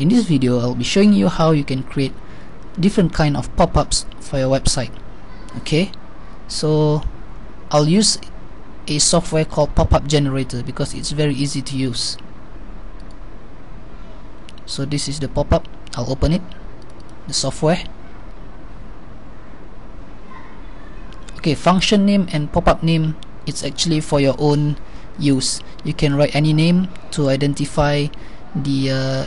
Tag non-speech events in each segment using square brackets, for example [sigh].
in this video I'll be showing you how you can create different kind of pop-ups for your website. Okay? So I'll use a software called pop-up generator because it's very easy to use. So this is the pop-up. I'll open it. The software. Okay function name and pop-up name it's actually for your own use. You can write any name to identify the uh,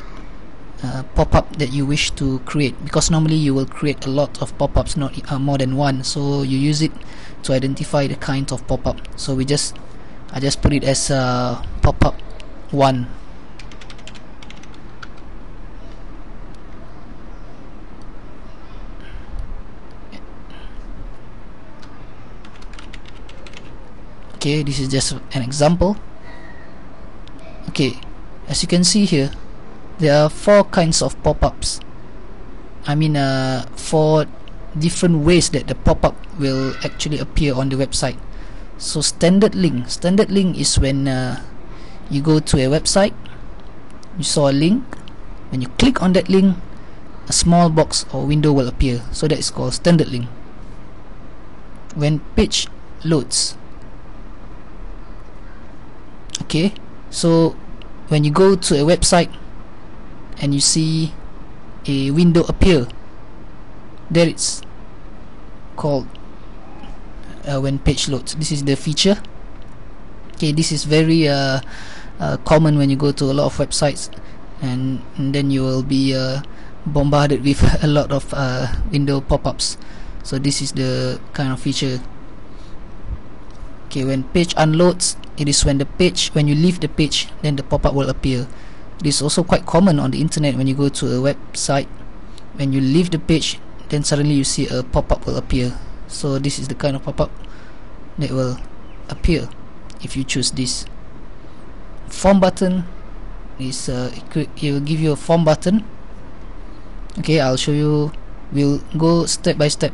uh, pop-up that you wish to create? Because normally you will create a lot of pop-ups not uh, more than one. So you use it to identify the kind of pop-up. So we just I just put it as uh, pop-up 1 okay this is just an example. Okay as you can see here there are four kinds of pop-ups. I mean uh, four different ways that the pop-up will actually appear on the website. So standard link. Standard link is when uh, you go to a website you saw a link. When you click on that link a small box or window will appear. So that is called standard link. When page loads. Okay? So when you go to a website and you see a window appear. There it's called uh, when page loads. This is the feature. Okay this is very uh, uh, common when you go to a lot of websites and, and then you will be uh, bombarded with [laughs] a lot of uh, window pop-ups. So this is the kind of feature. Okay when page unloads it is when the page when you leave the page then the pop-up will appear this is also quite common on the internet when you go to a website when you leave the page then suddenly you see a pop-up will appear. So this is the kind of pop-up that will appear if you choose this. Form button is uh, it will give you a form button. Okay I'll show you. We'll go step by step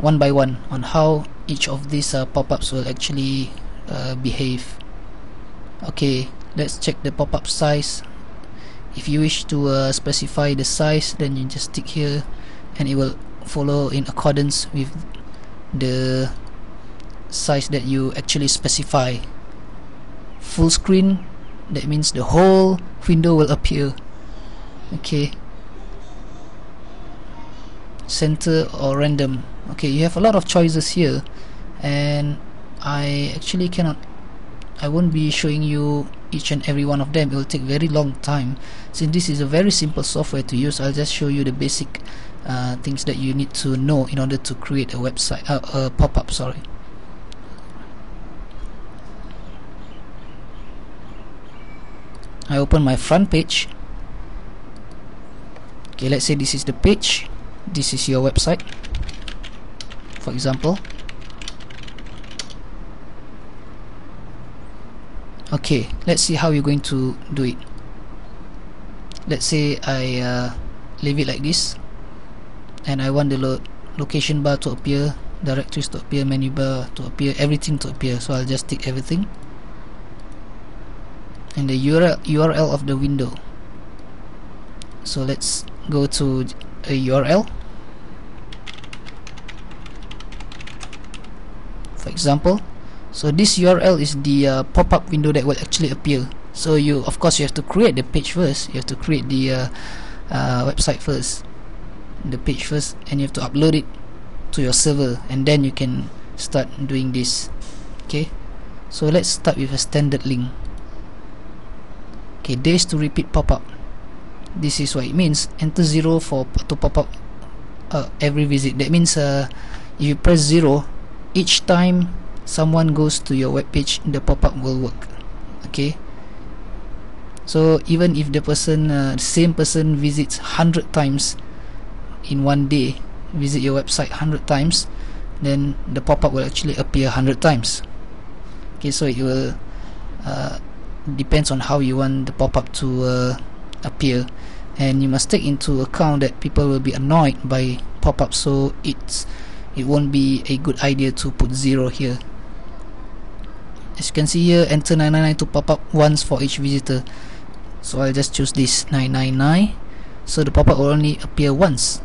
one by one on how each of these uh, pop-ups will actually uh, behave. Okay let's check the pop-up size if you wish to uh, specify the size then you just stick here and it will follow in accordance with the size that you actually specify. Full screen that means the whole window will appear. Okay. Center or random. Okay you have a lot of choices here. And I actually cannot I won't be showing you each and every one of them. It will take very long time. Since this is a very simple software to use I'll just show you the basic uh, things that you need to know in order to create a website uh, a pop-up sorry. I open my front page. Okay let's say this is the page. This is your website. For example okay let's see how you're going to do it. Let's say I uh, leave it like this and I want the lo location bar to appear directories to appear menu bar to appear everything to appear. So I'll just tick everything. And the URL, URL of the window. So let's go to a URL for example so this URL is the uh, pop-up window that will actually appear. So you of course you have to create the page first. You have to create the uh, uh, website first the page first and you have to upload it to your server and then you can start doing this. Okay? So let's start with a standard link. Okay days to repeat pop-up. This is what it means. Enter 0 for to pop up uh, every visit. That means uh, if you press 0 each time someone goes to your web page the pop-up will work. Okay? So even if the person uh, same person visits 100 times in one day visit your website 100 times then the pop-up will actually appear 100 times. Okay so it will uh, depends on how you want the pop-up to uh, appear. And you must take into account that people will be annoyed by pop-up so it's it won't be a good idea to put zero here as you can see here enter 999 to pop up once for each visitor. So I'll just choose this 999 so the pop-up will only appear once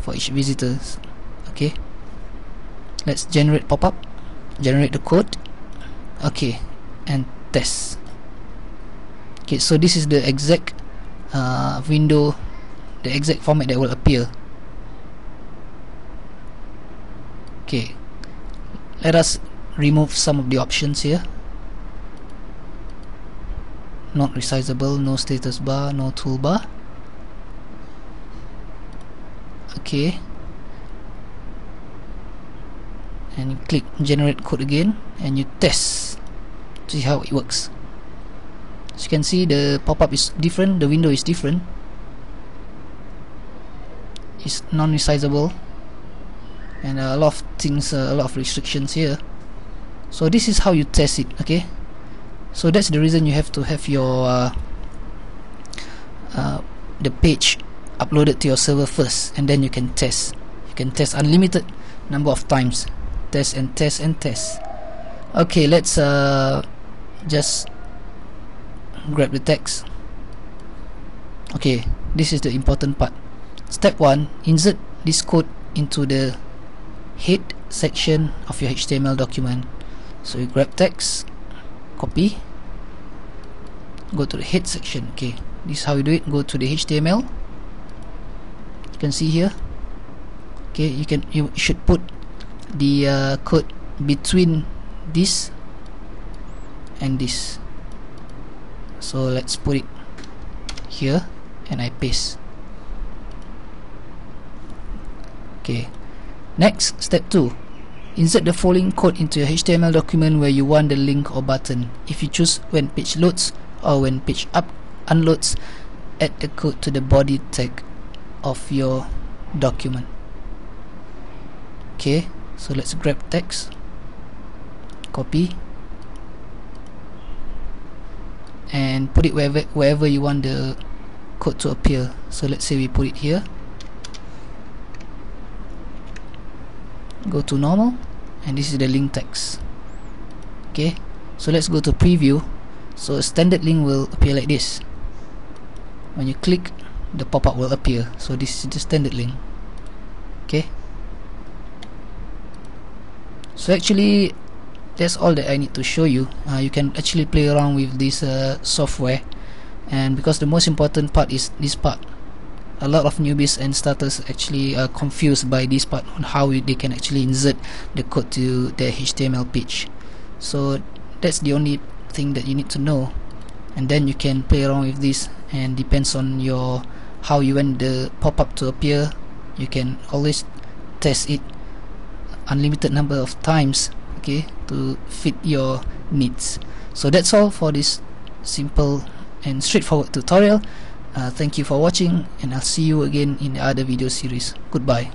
for each visitor. Okay. Let's generate pop-up. Generate the code. Okay. And test. Okay so this is the exact uh, window the exact format that will appear. Okay. Let us remove some of the options here not resizable no status bar no toolbar okay. And you click generate code again and you test see how it works. As you can see the pop-up is different the window is different. It's non-resizable. And a lot of things uh, a lot of restrictions here. So this is how you test it okay so that's the reason you have to have your uh, uh, the page uploaded to your server first and then you can test. You can test unlimited number of times. Test and test and test. Okay let's uh, just grab the text. Okay this is the important part. Step 1 insert this code into the head section of your HTML document. So you grab text copy. Go to the head section okay. This is how you do it. Go to the HTML you can see here. Okay you can you should put the uh, code between this and this. So let's put it here and I paste. Okay. Next step 2 insert the following code into your HTML document where you want the link or button. If you choose when page loads or when page up unloads add the code to the body tag of your document. Okay so let's grab text copy and put it wherever wherever you want the code to appear. So let's say we put it here. Go to normal and this is the link text. Okay? So let's go to preview. So a standard link will appear like this. When you click the pop-up will appear. So this is the standard link. Okay? So actually that's all that I need to show you. Uh, you can actually play around with this uh, software. And because the most important part is this part a lot of newbies and starters actually are confused by this part on how they can actually insert the code to their HTML page. So that's the only thing that you need to know. And then you can play around with this and depends on your how you want the pop-up to appear you can always test it unlimited number of times okay to fit your needs. So that's all for this simple and straightforward tutorial uh, thank you for watching and I'll see you again in the other video series. Goodbye